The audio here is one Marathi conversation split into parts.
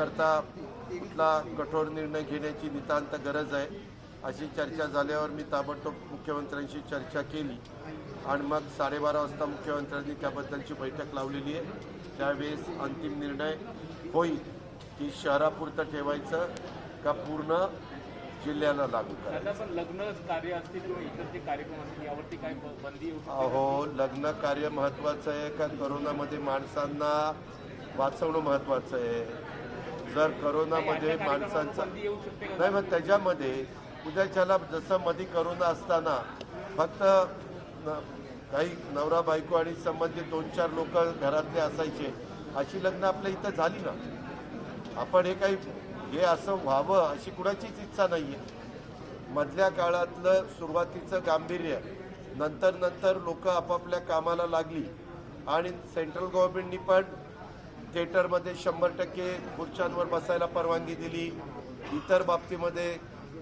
करता कुठला कठोर निर्णय घेण्याची नितांत गरज आहे. अशी चर्चा झाल्यावर मी ताबडतोब मुख्यमंत्र्यांशी चर्चा केली आणि मग साडेबारा वाजता मुख्यमंत्र्यांनी त्याबद्दलची बैठक लावलेली आहे. त्यावेळेस अंतिम निर्णय होईल की शहरापुरतं ठेवायचं का पूर्ण जिल्ह्याला लागू करायचं. लग्न कार्य असतील किंवा इतर जे कार्यक्रम असतील यावरती काय बंदी? अहो लग्न कार्य महत्वाचं आहे का? करोनामध्ये माणसांना वाचवणं महत्वाचं आहे. जर करोनामध्ये माणसांचा नाही मग त्याच्यामध्ये उद्याच्याला जसं मध्ये करोना असताना फक्त न- काही नवरा बायको आणि संबंधित दोन चार लोक घरातले असायचे अशी लग्न आपल्या इथं झाली ना. आपण हे काही हे असं व्हावं अशी कुणाचीच इच्छा नाही आहे मधल्या काळातलं सुरुवातीचं गांभीर्य नंतर नंतर लोक आपापल्या कामाला लागली. आणि सेंट्रल गव्हर्नमेंटनी पण थिएटरमध्ये शंभर टक्के खुर्च्यांवर बसायला परवानगी दिली. इतर बाबतीमध्ये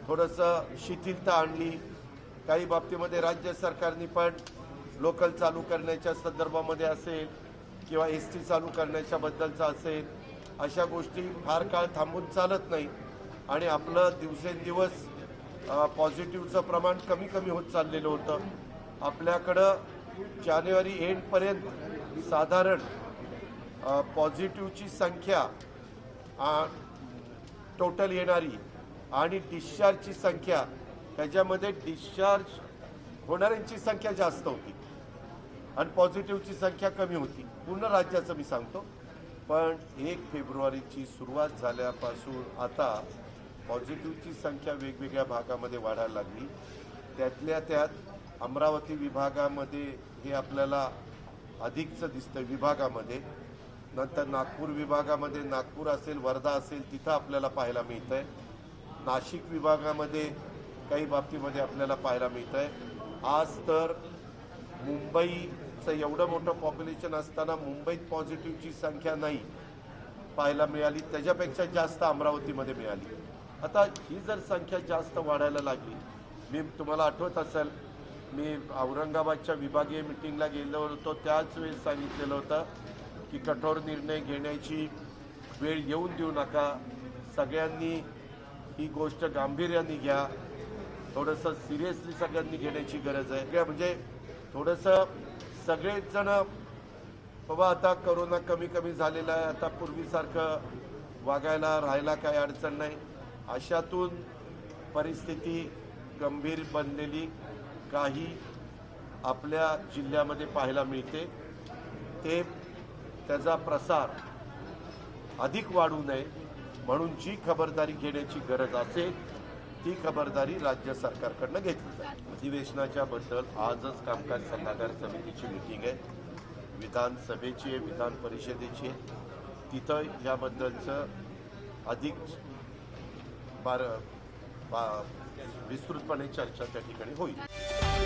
थोडंसं शिथिलता आणली. काही बाबतीमध्ये राज्य सरकारने पण लोकल चालू करण्याच्या संदर्भामध्ये असेल किंवा एस टी चालू करण्याच्या बद्दलचा असेल अशा गोष्टी फार काळ थांबून चालत नाही. आणि आपलं दिवसेंदिवस पॉझिटिव्हचं प्रमाण कमी कमी होत चाललेलं होतं. आपल्याकडं जानेवारी एंडपर्यंत साधारण पॉझिटिव्हची संख्या टोटल येणारी आणि डिस्चार्जची संख्या त्याच्यामध्ये डिस्चार्ज होणाऱ्यांची संख्या जास्त होती. आणि पॉझिटिव्हची संख्या कमी होती. पूर्ण राज्याचं मी सांगतो. पण एक फेब्रुवारीची सुरुवात झाल्यापासून आता पॉझिटिव्हची संख्या वेगवेगळ्या भागामध्ये वाढायला लागली. त्यातल्या त्यात अमरावती विभागामध्ये हे आपल्याला अधिकचं दिसतं विभागामध्ये नंतर नागपूर विभागामध्ये नागपूर असेल वर्धा असेल तिथं आपल्याला पाहायला मिळतं आहे नाशिक विभागामध्ये काही बाबतीमध्ये आपल्याला पाहायला मिळत आहे आज तर मुंबईचं एवढं मोठं पॉप्युलेशन असताना मुंबईत पॉझिटिव्हची संख्या नाही पाहायला मिळाली. त्याच्यापेक्षा जास्त अमरावतीमध्ये मिळाली. आता ही जर संख्या जास्त वाढायला लागली मी तुम्हाला आठवत असेल मी औरंगाबादच्या विभागीय मिटिंगला गेलो होतो त्याच वेळेस सांगितलेलं होतं की कठोर निर्णय घेण्याची वेळ येऊन देऊ नका. सगळ्यांनी ही गोष्ट गांभीर्याने घ्या. थोडंसं सिरियसली सगळ्यांनी घेण्याची गरज आहे. काय म्हणजे थोडंसं सगळेच जण बाबा आता करोना कमी कमी झालेला आहे. आता पूर्वीसारखं वागायला राहायला काही अडचण नाही. अशातून परिस्थिती गंभीर बनलेली काही आपल्या जिल्ह्यामध्ये पाहायला मिळते. ते त्याचा प्रसार अधिक वाढू नये म्हणून जी खबरदारी घेण्याची गरज असेल ती खबरदारी राज्य सरकारकडनं घेतली जाईल. अधिवेशनाच्या बद्दल आजच कामकाज सल्लागार समितीची मिटिंग आहे. विधानसभेची आहे विधान परिषदेची आहे. तिथं याबद्दलचं अधिक बार बा विस्तृतपणे चर्चा त्या ठिकाणी होईल.